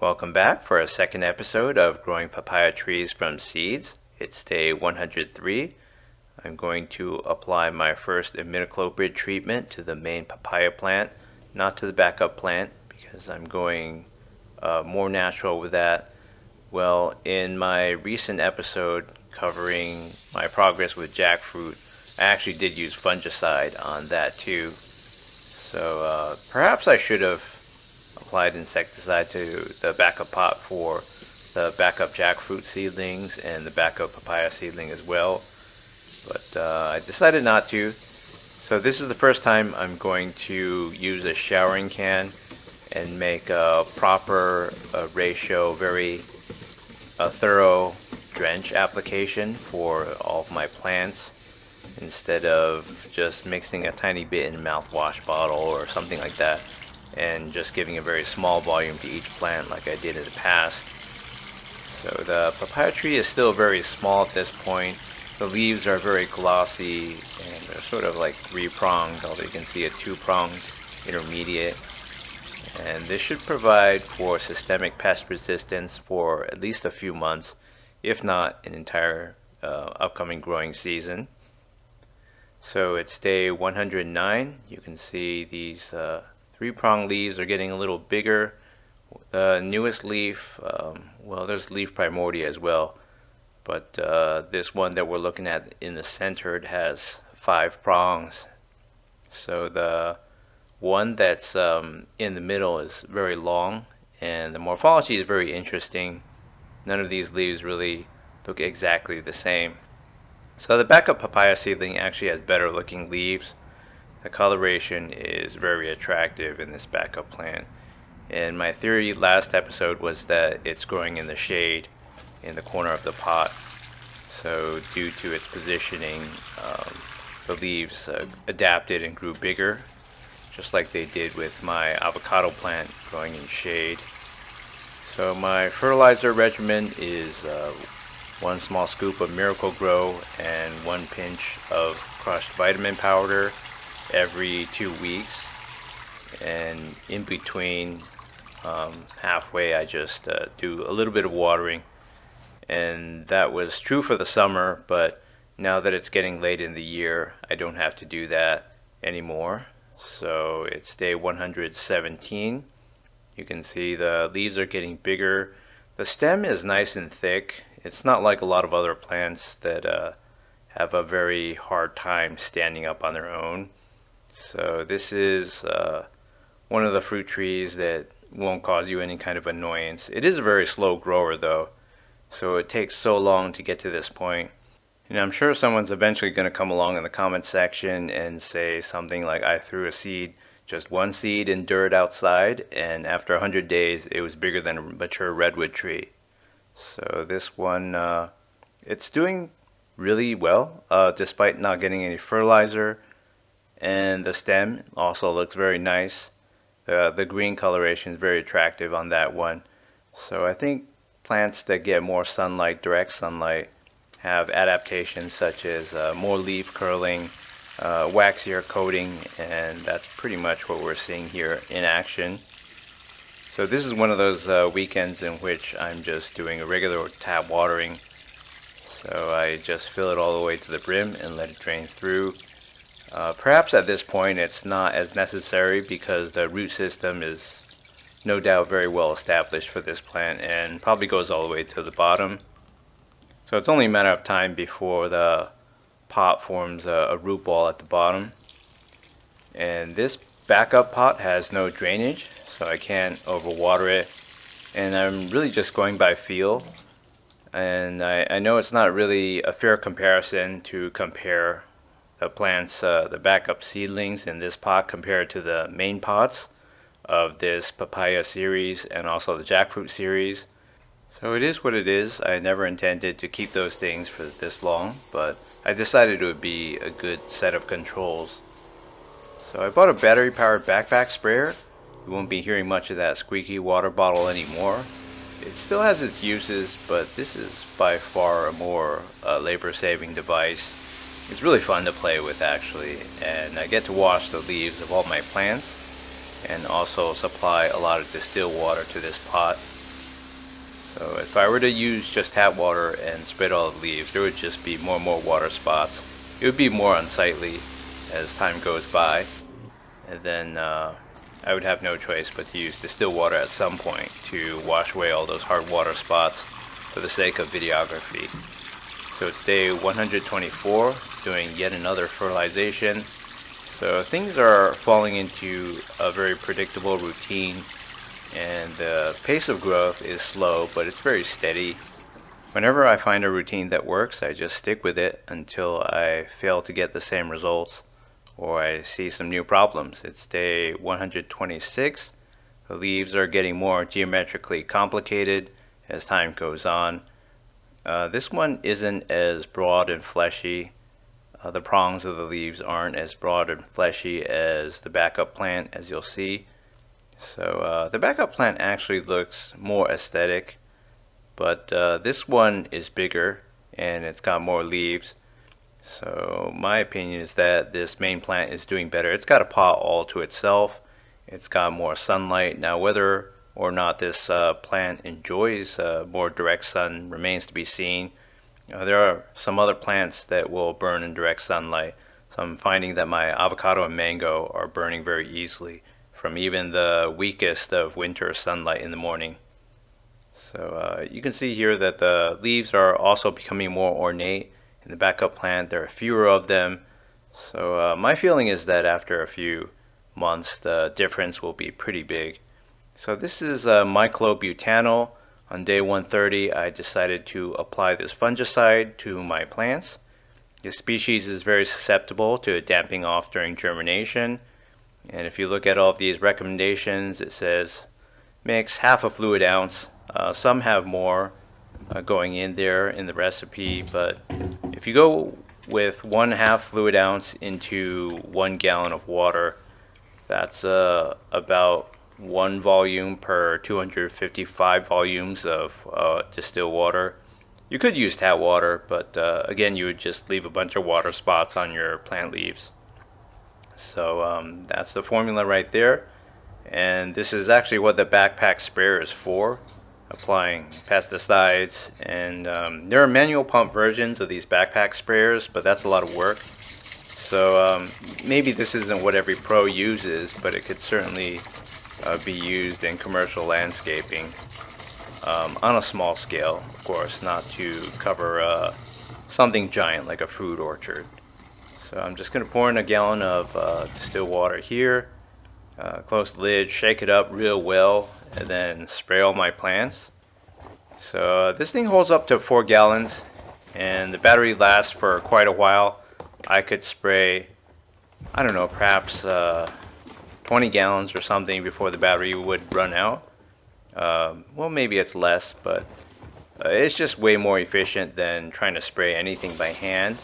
Welcome back for a second episode of Growing Papaya Trees from Seeds. It's day 103. I'm going to apply my first imidacloprid treatment to the main papaya plant, not to the backup plant, because I'm going uh, more natural with that. Well, in my recent episode covering my progress with jackfruit, I actually did use fungicide on that too. So uh, perhaps I should have applied insecticide to the backup pot for the backup jackfruit seedlings and the backup papaya seedling as well. But uh, I decided not to. So this is the first time I'm going to use a showering can and make a proper uh, ratio, very a thorough drench application for all of my plants instead of just mixing a tiny bit in a mouthwash bottle or something like that and just giving a very small volume to each plant like I did in the past. So the papaya tree is still very small at this point. The leaves are very glossy and they're sort of like three-pronged, although you can see a two-pronged intermediate. And this should provide for systemic pest resistance for at least a few months, if not an entire uh, upcoming growing season. So it's day 109. You can see these uh, Three prong leaves are getting a little bigger. The newest leaf, um, well, there's leaf primordia as well, but uh, this one that we're looking at in the center it has five prongs. So the one that's um, in the middle is very long, and the morphology is very interesting. None of these leaves really look exactly the same. So the backup papaya seedling actually has better looking leaves. The coloration is very attractive in this backup plant. And my theory last episode was that it's growing in the shade in the corner of the pot. So due to its positioning, um, the leaves uh, adapted and grew bigger, just like they did with my avocado plant growing in shade. So my fertilizer regimen is uh, one small scoop of Miracle-Gro and one pinch of crushed vitamin powder every two weeks. And in between um, halfway I just uh, do a little bit of watering. And that was true for the summer but now that it's getting late in the year I don't have to do that anymore. So it's day 117 you can see the leaves are getting bigger. The stem is nice and thick. It's not like a lot of other plants that uh, have a very hard time standing up on their own so this is uh, one of the fruit trees that won't cause you any kind of annoyance. It is a very slow grower though, so it takes so long to get to this point. And I'm sure someone's eventually going to come along in the comment section and say something like I threw a seed, just one seed in dirt outside, and after 100 days it was bigger than a mature redwood tree. So this one, uh, it's doing really well, uh, despite not getting any fertilizer and the stem also looks very nice. The, the green coloration is very attractive on that one. So I think plants that get more sunlight, direct sunlight, have adaptations such as uh, more leaf curling, uh, waxier coating, and that's pretty much what we're seeing here in action. So this is one of those uh, weekends in which I'm just doing a regular tap watering. So I just fill it all the way to the brim and let it drain through. Uh, perhaps at this point it's not as necessary because the root system is no doubt very well established for this plant and probably goes all the way to the bottom. So it's only a matter of time before the pot forms a, a root ball at the bottom. And this backup pot has no drainage, so I can't overwater it. And I'm really just going by feel. And I, I know it's not really a fair comparison to compare plants, uh, the backup seedlings in this pot compared to the main pots of this papaya series and also the jackfruit series. So it is what it is. I never intended to keep those things for this long, but I decided it would be a good set of controls. So I bought a battery powered backpack sprayer. You won't be hearing much of that squeaky water bottle anymore. It still has its uses, but this is by far a more uh, labor saving device it's really fun to play with actually and I get to wash the leaves of all my plants and also supply a lot of distilled water to this pot So if I were to use just tap water and spread all the leaves, there would just be more and more water spots. It would be more unsightly as time goes by. And then uh, I would have no choice but to use distilled water at some point to wash away all those hard water spots for the sake of videography. So it's day 124, doing yet another fertilization. So things are falling into a very predictable routine and the pace of growth is slow, but it's very steady. Whenever I find a routine that works, I just stick with it until I fail to get the same results or I see some new problems. It's day 126. The leaves are getting more geometrically complicated as time goes on. Uh, this one isn't as broad and fleshy. Uh, the prongs of the leaves aren't as broad and fleshy as the backup plant, as you'll see. So uh, the backup plant actually looks more aesthetic, but uh, this one is bigger and it's got more leaves. So my opinion is that this main plant is doing better. It's got a pot all to itself. It's got more sunlight. Now whether or not this uh, plant enjoys uh, more direct sun remains to be seen. Uh, there are some other plants that will burn in direct sunlight. So I'm finding that my avocado and mango are burning very easily from even the weakest of winter sunlight in the morning. So uh, you can see here that the leaves are also becoming more ornate. In the backup plant, there are fewer of them. So uh, my feeling is that after a few months, the difference will be pretty big. So this is uh, myclobutanil. On day 130, I decided to apply this fungicide to my plants. This species is very susceptible to damping off during germination and if you look at all of these recommendations, it says mix half a fluid ounce. Uh, some have more uh, going in there in the recipe, but if you go with one half fluid ounce into one gallon of water, that's uh, about one volume per 255 volumes of uh, distilled water. You could use tap water, but uh, again, you would just leave a bunch of water spots on your plant leaves. So um, that's the formula right there. And this is actually what the backpack sprayer is for, applying pesticides. And um, there are manual pump versions of these backpack sprayers, but that's a lot of work. So um, maybe this isn't what every pro uses, but it could certainly uh, be used in commercial landscaping um, on a small scale, of course, not to cover uh, something giant like a fruit orchard. So I'm just going to pour in a gallon of uh, distilled water here, uh, close the lid, shake it up real well, and then spray all my plants. So uh, this thing holds up to 4 gallons, and the battery lasts for quite a while. I could spray, I don't know, perhaps uh, 20 gallons or something before the battery would run out. Um, well, maybe it's less, but uh, it's just way more efficient than trying to spray anything by hand.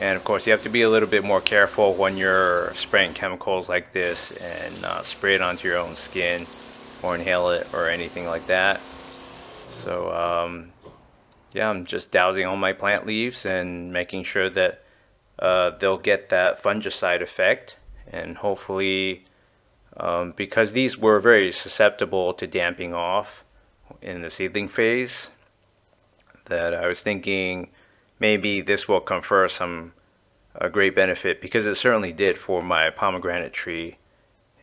And of course you have to be a little bit more careful when you're spraying chemicals like this and spray it onto your own skin or inhale it or anything like that. So um, yeah, I'm just dousing all my plant leaves and making sure that uh, they'll get that fungicide effect and hopefully um, because these were very susceptible to damping off in the seedling phase that I was thinking maybe this will confer some a great benefit because it certainly did for my pomegranate tree.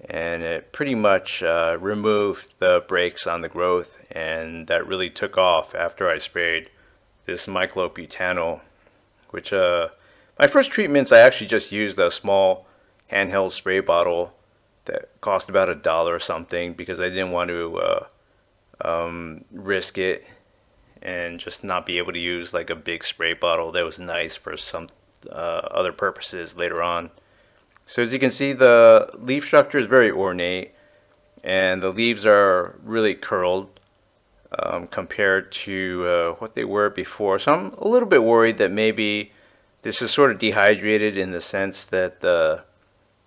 And it pretty much uh, removed the brakes on the growth and that really took off after I sprayed this myclobutanil which uh, my first treatments I actually just used a small handheld spray bottle that cost about a dollar or something because I didn't want to uh, um, risk it and just not be able to use like a big spray bottle that was nice for some uh, other purposes later on. So as you can see the leaf structure is very ornate and the leaves are really curled um, compared to uh, what they were before. So I'm a little bit worried that maybe this is sort of dehydrated in the sense that the,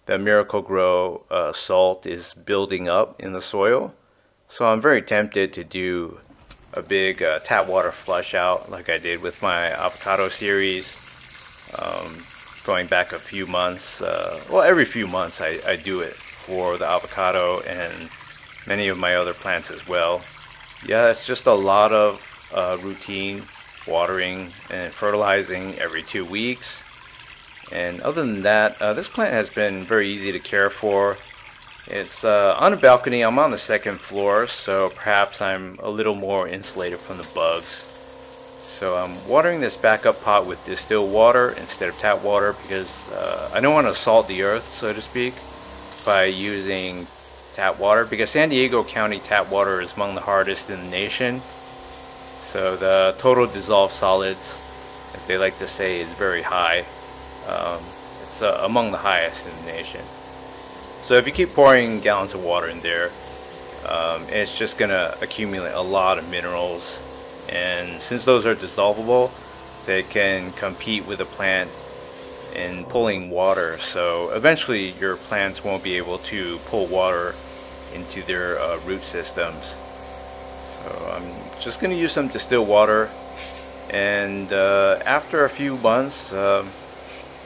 the Miracle-Gro uh, salt is building up in the soil. So I'm very tempted to do a big uh, tap water flush out like I did with my avocado series um, going back a few months uh, well every few months I, I do it for the avocado and many of my other plants as well yeah, it's just a lot of uh, routine watering and fertilizing every two weeks. And other than that, uh, this plant has been very easy to care for. It's uh, on a balcony. I'm on the second floor, so perhaps I'm a little more insulated from the bugs. So I'm watering this backup pot with distilled water instead of tap water because uh, I don't want to salt the earth, so to speak, by using tap water because San Diego County tap water is among the hardest in the nation. So the total dissolved solids, as they like to say, is very high. Um, it's uh, among the highest in the nation. So if you keep pouring gallons of water in there, um, it's just going to accumulate a lot of minerals. And since those are dissolvable, they can compete with the plant in pulling water. So eventually your plants won't be able to pull water into their uh, root systems. So I'm just going to use some distilled water. And uh, after a few months, um,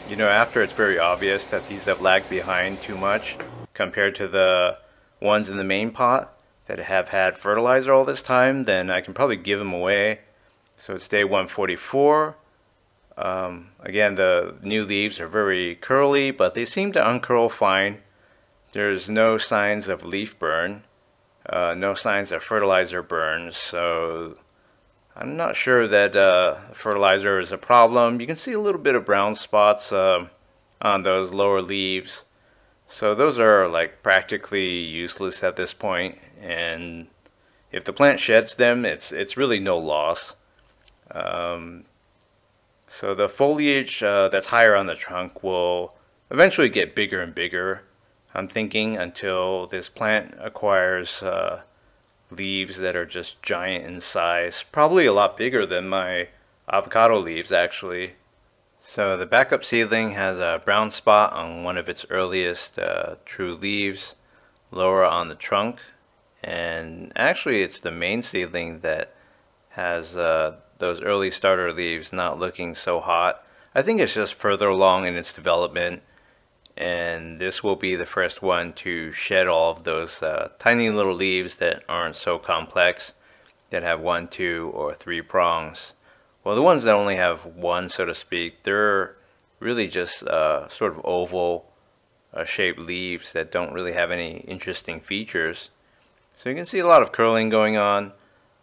you know, after it's very obvious that these have lagged behind too much compared to the ones in the main pot that have had fertilizer all this time, then I can probably give them away. So it's day 144. Um, again, the new leaves are very curly, but they seem to uncurl fine. There's no signs of leaf burn, uh, no signs of fertilizer burn, so I'm not sure that uh, fertilizer is a problem. You can see a little bit of brown spots uh, on those lower leaves. So those are like practically useless at this point and if the plant sheds them it's it's really no loss. Um, so the foliage uh, that's higher on the trunk will eventually get bigger and bigger. I'm thinking until this plant acquires uh, leaves that are just giant in size. Probably a lot bigger than my avocado leaves actually. So the backup seedling has a brown spot on one of its earliest uh, true leaves, lower on the trunk. And actually it's the main seedling that has uh, those early starter leaves not looking so hot. I think it's just further along in its development and this will be the first one to shed all of those uh, tiny little leaves that aren't so complex that have one, two, or three prongs. Well, the ones that only have one, so to speak, they're really just uh, sort of oval uh, shaped leaves that don't really have any interesting features. So you can see a lot of curling going on.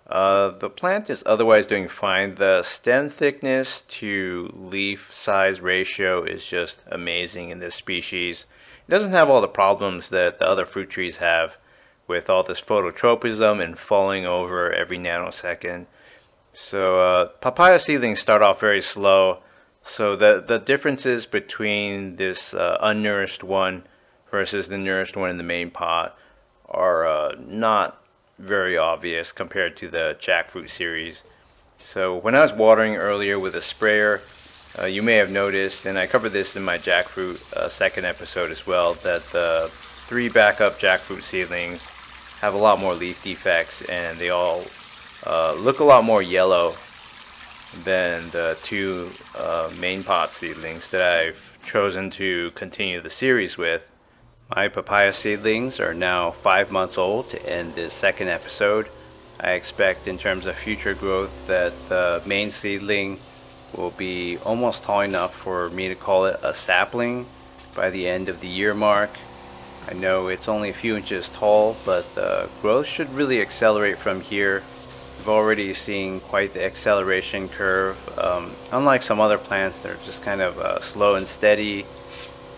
Uh, the plant is otherwise doing fine. The stem thickness to leaf size ratio is just amazing in this species. It doesn't have all the problems that the other fruit trees have with all this phototropism and falling over every nanosecond. So uh, papaya seedlings start off very slow. So the, the differences between this uh, unnourished one versus the nourished one in the main pot are uh, not very obvious compared to the jackfruit series. So when I was watering earlier with a sprayer, uh, you may have noticed, and I covered this in my jackfruit uh, second episode as well, that the three backup jackfruit seedlings have a lot more leaf defects and they all uh, look a lot more yellow than the two uh, main pot seedlings that I've chosen to continue the series with. My papaya seedlings are now five months old to end this second episode. I expect in terms of future growth that the main seedling will be almost tall enough for me to call it a sapling by the end of the year mark. I know it's only a few inches tall, but the growth should really accelerate from here. We've already seen quite the acceleration curve. Um, unlike some other plants they're just kind of uh, slow and steady,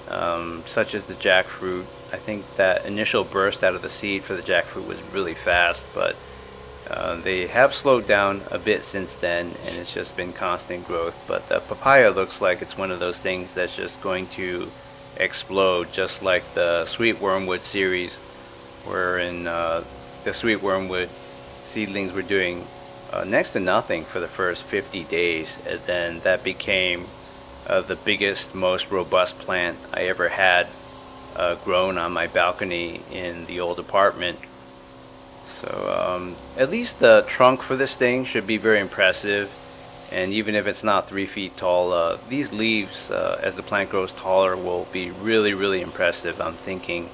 um, such as the jackfruit. I think that initial burst out of the seed for the jackfruit was really fast, but uh, they have slowed down a bit since then, and it's just been constant growth. But the papaya looks like it's one of those things that's just going to explode, just like the sweet wormwood series, where in uh, the sweet wormwood seedlings were doing uh, next to nothing for the first 50 days, and then that became uh, the biggest, most robust plant I ever had uh, grown on my balcony in the old apartment. So um, at least the trunk for this thing should be very impressive. And even if it's not three feet tall, uh, these leaves, uh, as the plant grows taller, will be really, really impressive, I'm thinking,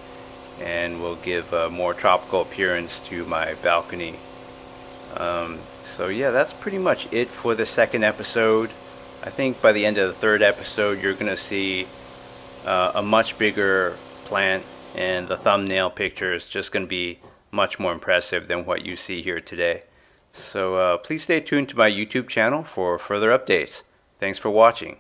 and will give a more tropical appearance to my balcony. Um, so yeah, that's pretty much it for the second episode. I think by the end of the third episode, you're going to see uh, a much bigger plant and the thumbnail picture is just going to be much more impressive than what you see here today. So uh, please stay tuned to my YouTube channel for further updates. Thanks for watching.